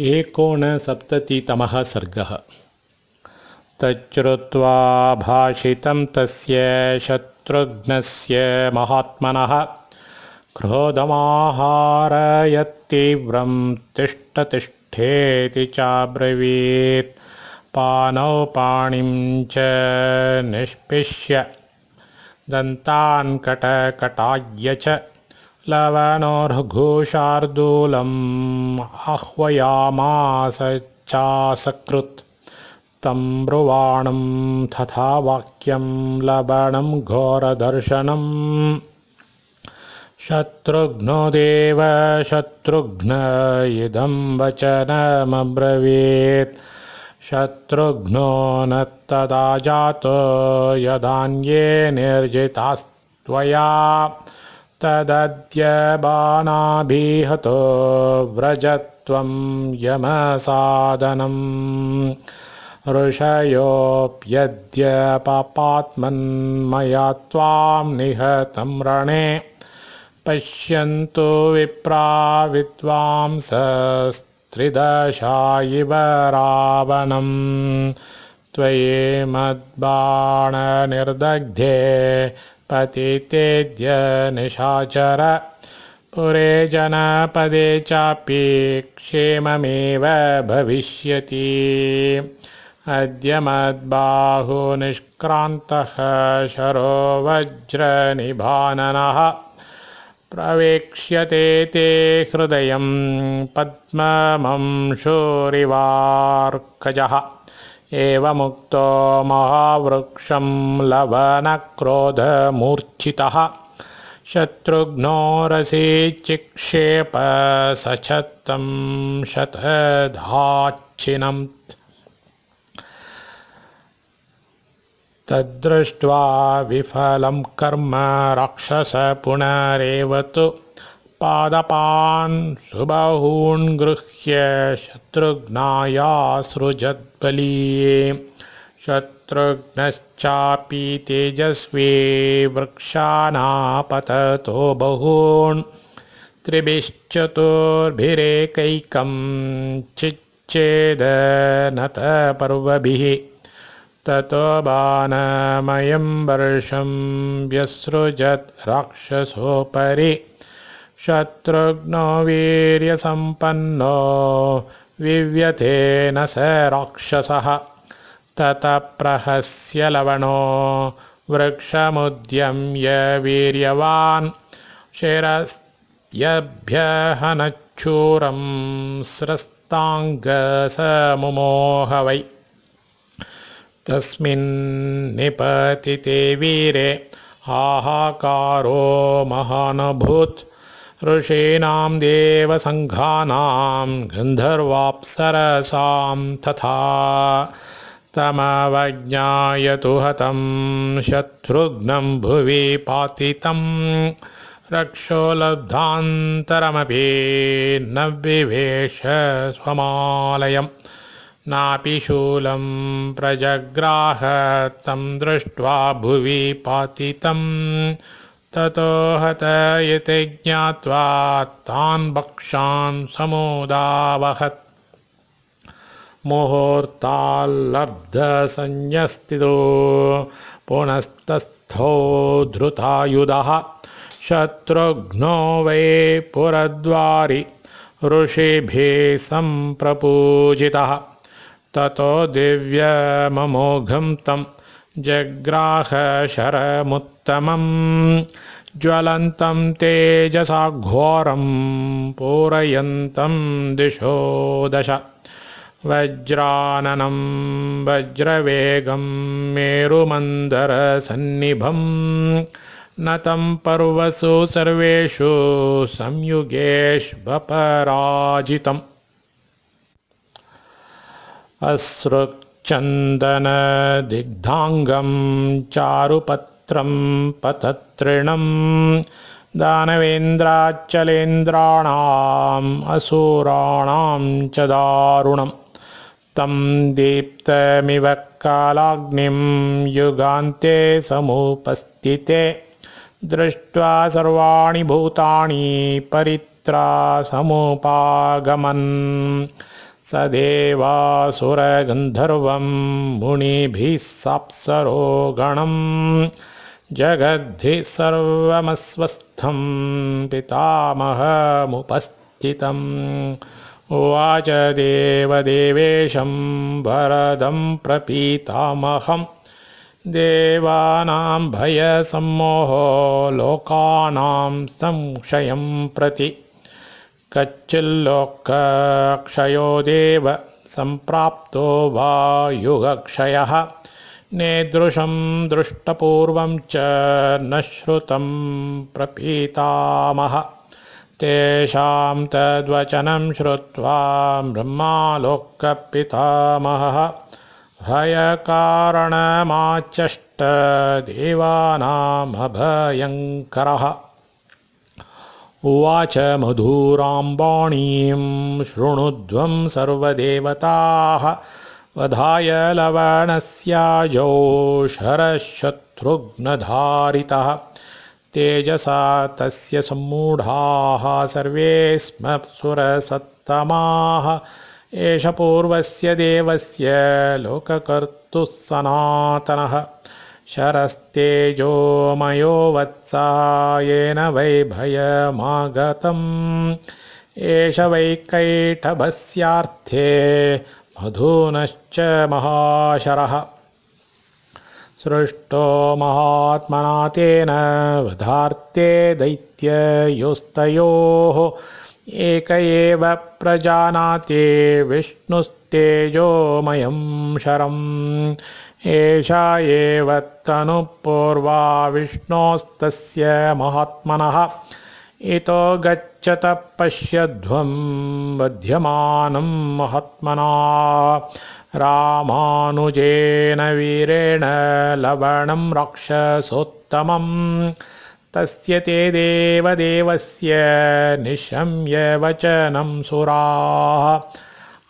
एकोनसप्ततितमः सर्गः। तच्छ्रुत्वा भाषितं तस्य शत्रुघ्नस्य महात्मनः क्रोधमाहारयत्तीव्रं तिष्ठतिष्ठेति चाब्रवीत्। पाणौ पाणिं च निष्पिष्य दन्तान् कटकटाय्य च लवणोर्घोषार्दूलम् आह्वयामास चासकृत्। तं ब्रुवाणं तथा वाक्यं लवणं घोरदर्शनम्। शत्रुघ्नो देव शत्रुघ्न इदं वचनमब्रवीत्। शत्रुघ्नो न तदा जातो यदान्ये निर्जितास्त्वया तदद्य बाणाभिहतो व्रजत्वं यमसादनम् ऋषयोऽप्यद्य पापात्मन्मया त्वां निहतं रणे। पश्यन्तु विप्रा विद्वांसस्त्रिदशा इव रावणं। त्वयि पतितेद्य निशाचर पुरे जनपदे चापि क्षेममेव भविष्यति। अद्य मद्बाहुनिष्क्रान्तः शरो वज्रनिभाननः प्रवेक्ष्यते ते हृदयं पद्ममंशोरिवार्कजः एवमुक्तो महावृक्षं लवनक्रोधमूर्च्छितः। शत्रुघ्नो रसे चिक्षेप सछत्तं शतधाच्छिनं। तद्दृष्ट्वा विफलं कर्म राक्षस पुनरेव तु पादपान् सुबहून् गृह्य शत्रुघ्नायासृजद्बलीये शत्रुघ्नश्चापि तेजस्वी वृक्षानापततो बहून्। त्रिभिश्चतुर्भिरेकैकं चिच्छेदनतपर्वभिः। ततो बाणमयं वर्षं व्यसृजत् राक्षसोपरि। शत्रुघ्नो वीर्यसम्पन्नो विव्यथेन स राक्षसः। ततः प्रहस्य लवणो वृक्षमुद्यम्य वीर्यवान्। शिरस्यभ्यहनच्छूरं स्रस्ताङ्गसमुमोह वै तस्मिन्निपतिते वीरे हाहाकारो महानभूत् ऋषीणां देवसङ्घानां गन्धर्वाप्सरसां तथा तमवज्ञायतु हतं शत्रुघ्नं भुवि पातितं रक्षो लब्धान्तरमपि न विवेश स्वमालयम्। नापि शूलं प्रजग्राह तं दृष्ट्वा भुवि पातितं ततो हत इति ज्ञात्वा तान् भक्षान् समुदावहत्। मुहूर्ताल्लब्धसंज्ञस्थितो पुनस्तस्थो धृतायुधः। शत्रुघ्नो वै पुरद्वारि ऋषिभिः सम्प्रपूजितः। ततो दिव्यममोघं तं जग्राहशरमुत्तमं ज्वलन्तं तेजसा घोरं पूरयन्तं दिशो दश। वज्राननं वज्रवेगं मेरुमन्दरसन्निभं। न तं पर्वसु सर्वेषु संयुगेष्वपराजितम् अश्रुचन्दनदिग्धाङ्गं चारुपत्रं पततृणं दानवेन्द्राच्चलेन्द्राणाम् असुराणां च दारुणं तं दीप्तमिव कालाग्निं युगान्ते समुपस्थिते। दृष्ट्वा सर्वाणि भूतानि परित्रा समुपागमन्। स देवासुरगन्धर्वं मुनिभिः साप्सरो गणम् जगद्धि सर्वमस्वस्थं पितामहमुपस्थितम् उवाच देवदेवेशं वरदं प्रपीतामहम् देवानां भयसम्मोहो लोकानां संक्षयं प्रति। कच्चिल्लोकक्षयो देव सम्प्राप्तो वा युगक्षयः नेदृशं दृष्टपूर्वं च न श्रुतं प्रपीतामह। तेषां तद्वचनं श्रुत्वा ब्रह्मालोकपितामहः। भयकारणमाचष्ट देवानामभयङ्करः। उवाच मधुरां वाणीं शृणुध्वं सर्वदेवताः वधाय लवणस्याजौ शरशत्रुघ्नधारितः तेजसा तस्य सम्मूढाः सर्वे स्म सुरसत्तमाः। एष पूर्वस्य देवस्य लोककर्तुः सनातनः। शरस्तेजोमयो वत्सायेन वै भयमागतम् एष वैकैटभस्यार्थे मधुनश्च महाशरः। सृष्टो महात्मना तेन वधार्ते दैत्ययोस्तयोः। एक एव प्रजानाति विष्णुस्तेजोमयं शरम्। एषा एव तनुपूर्वा विष्णोस्तस्य महात्मनः। इतो गच्छत पश्यध्वं बध्यमानं महात्मना। रामानुजेन वीरेण लवणं राक्षसोत्तमम्। तस्य ते देवदेवस्य निशम्य वचनं सुराः।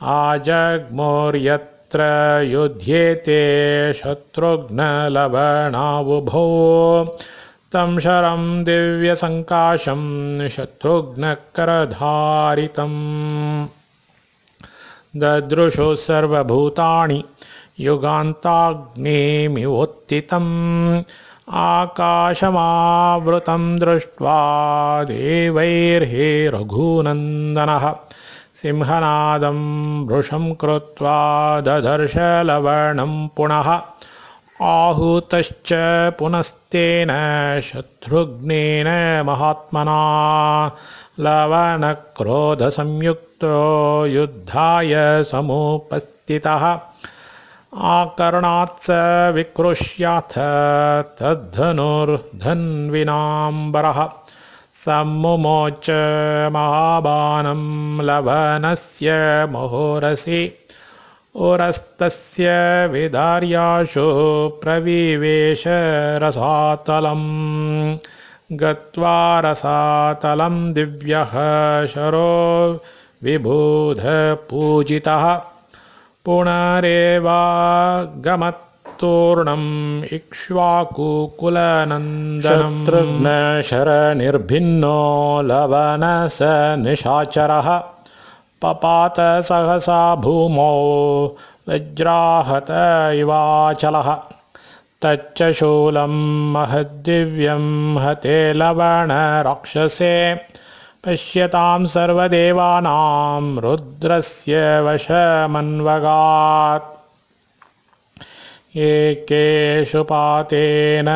आजग्मुर्यत्र युध्येते शत्रुघ्नलवणावुभो तं शरं दिव्यसङ्काशं शत्रुघ्नकरधारितम् ददृशो सर्वभूतानि युगान्ताग्निमिवोत्थितम्। आकाशमावृतं दृष्ट्वा देवैर्हे रघुनन्दनः। सिंहनादं वृषं कृत्वा ददर्श लवणं पुनः आहुतश्च पुनस्तेन शत्रुघ्नेन महात्मना लवणक्रोधसंयुक्तो युद्धाय समुपस्थितः। आकर्णात् स विकृष्याथ तद्धनुर्धन्विनाम्बरः। सम्मुमोच महाबाणं लवनस्य महोरसि उरस्तस्य विदार्याशु प्रविवेश रसातलं गत्वा रसातलं दिव्यः शरो विबुधपूजितः। पुनरेवागमत्तूर्णम् इक्ष्वाकुकुलनन्दनं शरनिर्भिन्नो लवनस निशाचरः पपात सहसा भूमौ वज्राहत इवाचलः। तच्च शूलं महद्दिव्यं हते लवणराक्षसे पश्यतां सर्वदेवानां रुद्रस्य वशमन्वगात्। एकेषु पातेन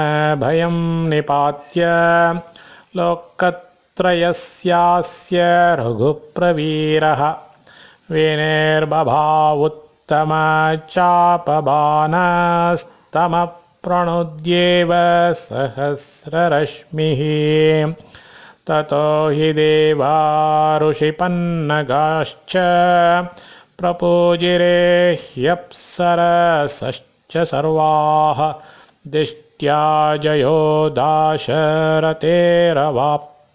भयं निपात्य लोकत्रयस्यास्य रघुप्रवीरः। वेनेर्बभावुत्तमचापबाणस्तमप्रणुद्येव सहस्ररश्मिः। ततो हि देवा ऋषिपन्नगाश्च प्रपूजिरे ह्यप्सरसश्च सर्वाः। दिष्ट्या जयो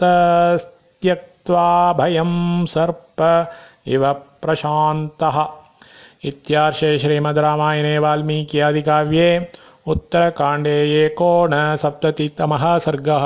दाशरथेरवाप्तस्त्यक्त्वा भयं सर्प इव प्रशान्तः। इत्यार्षे श्रीमद् रामायणे वाल्मीकि आदिकाव्ये उत्तरकाण्डे एकोनसप्ततितमः सर्गः।